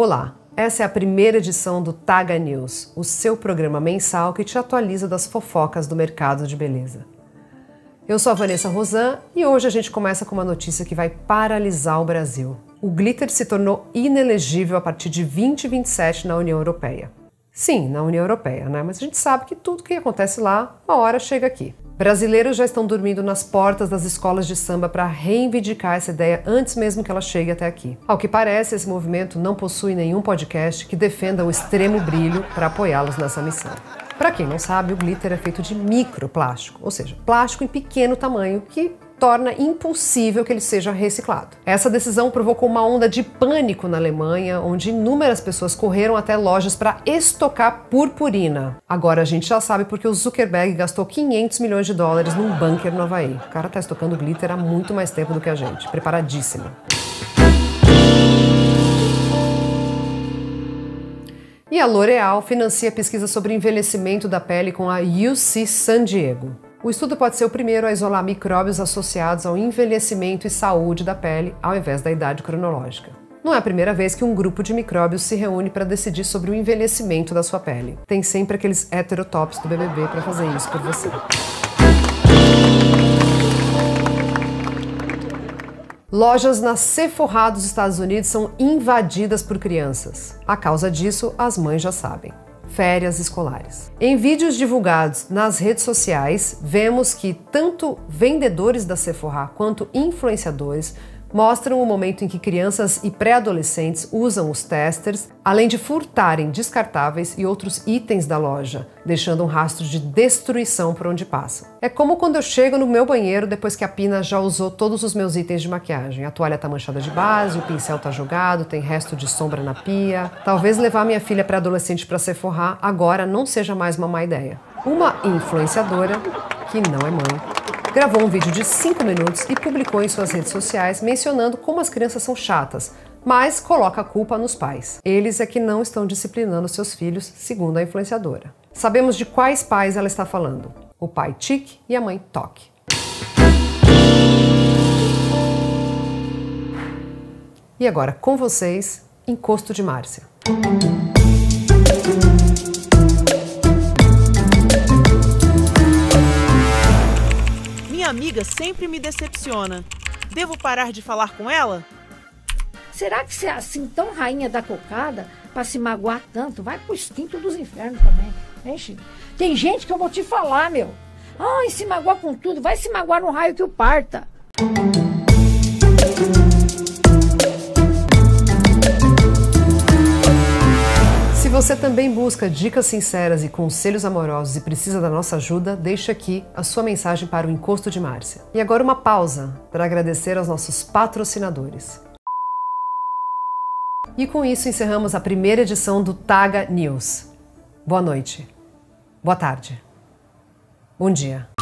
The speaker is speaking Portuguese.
Olá, essa é a primeira edição do Taga News, o seu programa mensal que te atualiza das fofocas do mercado de beleza. Eu sou a Vanessa Rosan e hoje a gente começa com uma notícia que vai paralisar o Brasil. O glitter se tornou inelegível a partir de 2027 na União Europeia. Sim, na União Europeia, né? Mas a gente sabe que tudo que acontece lá, uma hora chega aqui. Brasileiros já estão dormindo nas portas das escolas de samba para reivindicar essa ideia antes mesmo que ela chegue até aqui. Ao que parece, esse movimento não possui nenhum podcast que defenda o extremo brilho para apoiá-los nessa missão. Para quem não sabe, o glitter é feito de microplástico, ou seja, plástico em pequeno tamanho que torna impossível que ele seja reciclado. Essa decisão provocou uma onda de pânico na Alemanha, onde inúmeras pessoas correram até lojas para estocar purpurina. Agora a gente já sabe porque o Zuckerberg gastou 500 milhões de dólares num bunker no Havaí. O cara tá estocando glitter há muito mais tempo do que a gente, preparadíssimo. E a L'Oréal financia pesquisa sobre envelhecimento da pele com a UC San Diego. O estudo pode ser o primeiro a isolar micróbios associados ao envelhecimento e saúde da pele, ao invés da idade cronológica. Não é a primeira vez que um grupo de micróbios se reúne para decidir sobre o envelhecimento da sua pele. Tem sempre aqueles heterotops do BBB para fazer isso por você. Lojas na Sephora dos Estados Unidos são invadidas por crianças. A causa disso, as mães já sabem férias escolares. Em vídeos divulgados nas redes sociais, vemos que tanto vendedores da Sephora quanto influenciadores mostram o momento em que crianças e pré-adolescentes usam os testers, além de furtarem descartáveis e outros itens da loja, deixando um rastro de destruição por onde passam. É como quando eu chego no meu banheiro depois que a Pina já usou todos os meus itens de maquiagem. A toalha tá manchada de base, o pincel tá jogado, tem resto de sombra na pia. Talvez levar minha filha pré-adolescente para Sephora agora não seja mais uma má ideia. Uma influenciadora, que não é mãe, gravou um vídeo de 5 minutos e publicou em suas redes sociais mencionando como as crianças são chatas, mas coloca a culpa nos pais. Eles é que não estão disciplinando seus filhos, segundo a influenciadora. Sabemos de quais pais ela está falando: o pai Tic e a mãe Toque. E agora com vocês, Encosto de Márcia. Amiga sempre me decepciona. Devo parar de falar com ela? Será que você é assim tão rainha da cocada para se magoar tanto? Vai pro instinto dos infernos também. Hein, Tem gente que eu vou te falar, meu. Ai, se magoar com tudo. Vai se magoar no raio que o parta. Você também busca dicas sinceras e conselhos amorosos e precisa da nossa ajuda, deixe aqui a sua mensagem para o Encosto de Márcia. E agora uma pausa para agradecer aos nossos patrocinadores. E com isso encerramos a primeira edição do Taga News. Boa noite. Boa tarde. Bom dia.